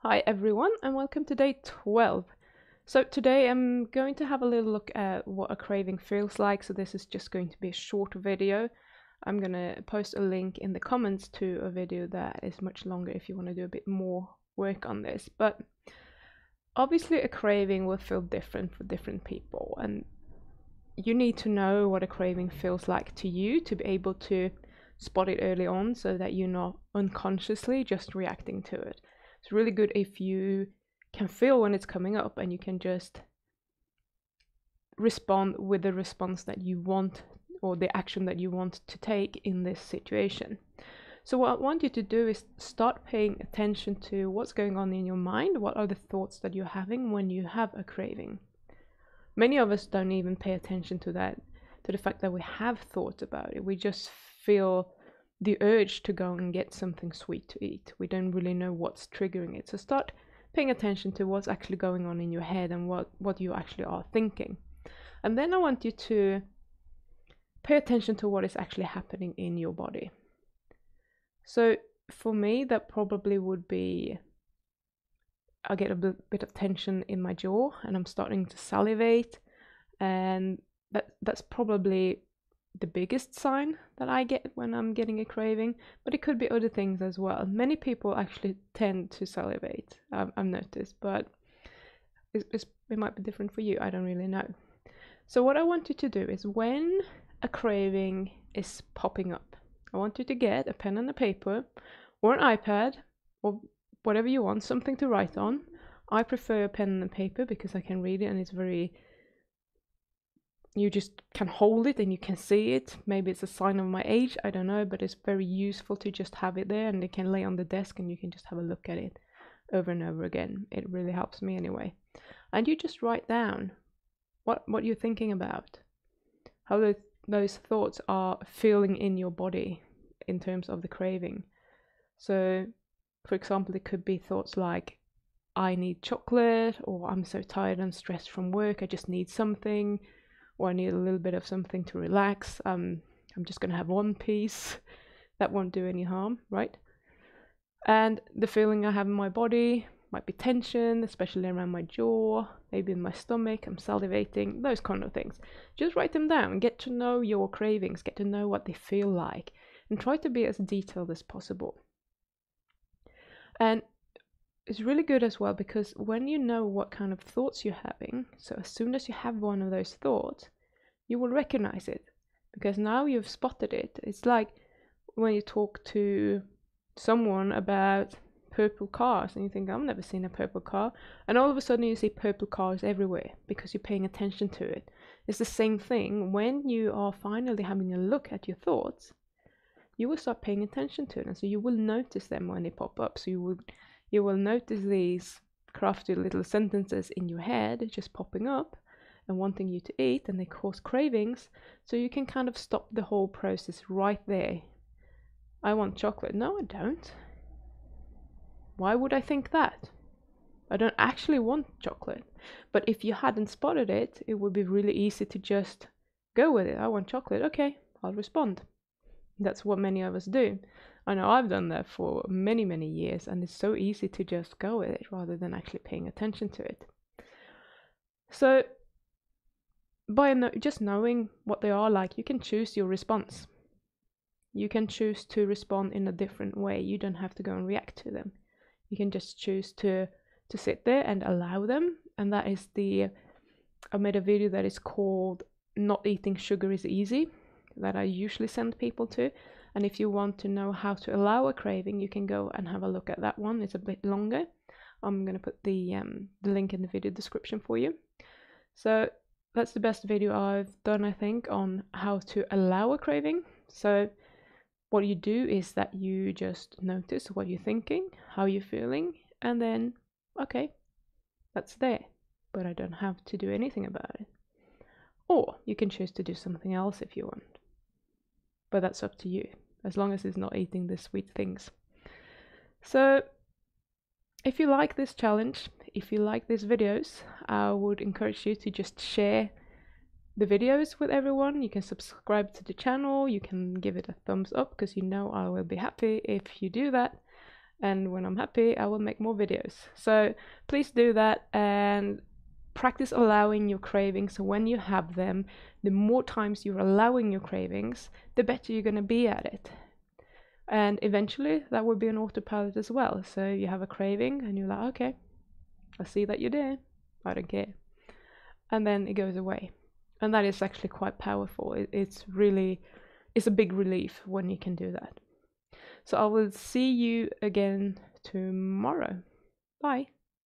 Hi everyone and welcome to day 12. So today I'm going to have a little look at what a craving feels like. So this is just going to be a short video. I'm going to post a link in the comments to a video that is much longer if you want to do a bit more work on this. But obviously a craving will feel different for different people and you need to know what a craving feels like to you to be able to spot it early on so that you're not unconsciously just reacting to it. It's really good if you can feel when it's coming up and you can just respond with the response that you want or the action that you want to take in this situation. So what I want you to do is start paying attention to what's going on in your mind. What are the thoughts that you're having when you have a craving? Many of us don't even pay attention to that, to the fact that we have thoughts about it. We just feel the urge to go and get something sweet to eat. We don't really know what's triggering it. So start paying attention to what's actually going on in your head and what, what you actually are thinking. And then I want you to pay attention to what is actually happening in your body. So for me, that probably would be I get a bit, of tension in my jaw and I'm starting to salivate, and that that's probably the biggest sign that I get when I'm getting a craving, but it could be other things as well. Many people actually tend to salivate, I've, noticed, but it's, it's, it might be different for you. I don't really know. So, what I want you to do is when a craving is popping up, I want you to get a pen and a paper or an iPad or whatever you want, something to write on. I prefer a pen and a paper because I can read it and it's very you just can hold it and you can see it. Maybe it's a sign of my age, I don't know, but it's very useful to just have it there and it can lay on the desk and you can just have a look at it over and over again. It really helps me anyway. And you just write down what what you're thinking about. How those those thoughts are feeling in your body in terms of the craving. So, for example, it could be thoughts like, I need chocolate, or I'm so tired and stressed from work, I just need something, or I need a little bit of something to relax. Um, I'm just going to have one piece. That won't do any harm, right? And the feeling I have in my body might be tension, especially around my jaw, maybe in my stomach, I'm salivating, those kind of things. Just write them down, get to know your cravings, get to know what they feel like, and try to be as detailed as possible. And it's really good as well because when you know what kind of thoughts you're having, so as soon as you have one of those thoughts, you will recognize it because now you've spotted it. It's like when you talk to someone about purple cars and you think, I've never seen a purple car, and all of a sudden you see purple cars everywhere because you're paying attention to it. It's the same thing when you are finally having a look at your thoughts. You will start paying attention to it, and so you will notice them when they pop up. So you will you will notice these crafty little sentences in your head just popping up and wanting you to eat and they cause cravings so you can kind of stop the whole process right there. I want chocolate. No i don't. Why would i think that? I don't actually want chocolate. But if you hadn't spotted it it would be really easy to just go with it. I want chocolate. Okay i'll respond. That's what many of us do I know I've done that for many, many years, and it's so easy to just go with it rather than actually paying attention to it. So, by no just knowing what they are like, you can choose your response. You can choose to respond in a different way. You don't have to go and react to them. You can just choose to to sit there and allow them, and that is the. I made a video that is called "Not Eating Sugar is Easy," that I usually send people to and if you want to know how to allow a craving, you can go and have a look at that one. It's a bit longer. I'm going to put the, um, the link in the video description for you. So that's the best video I've done, I think, on how to allow a craving. So what you do is that you just notice what you're thinking, how you're feeling, and then, okay, that's there. But I don't have to do anything about it. Or you can choose to do something else if you want. But that's up to you as long as it's not eating the sweet things. So if you like this challenge, if you like these videos, I would encourage you to just share the videos with everyone. You can subscribe to the channel, you can give it a thumbs up because you know I will be happy if you do that. and when I'm happy, I will make more videos. So please do that and practice allowing your cravings. So when you have them, the more times you're allowing your cravings, the better you're going to be at it. And eventually that will be an autopilot as well. So you have a craving and you're like, okay, I see that you did. I don't care. And then it goes away. And that is actually quite powerful. It, it's really, it's a big relief when you can do that. So I will see you again tomorrow. Bye.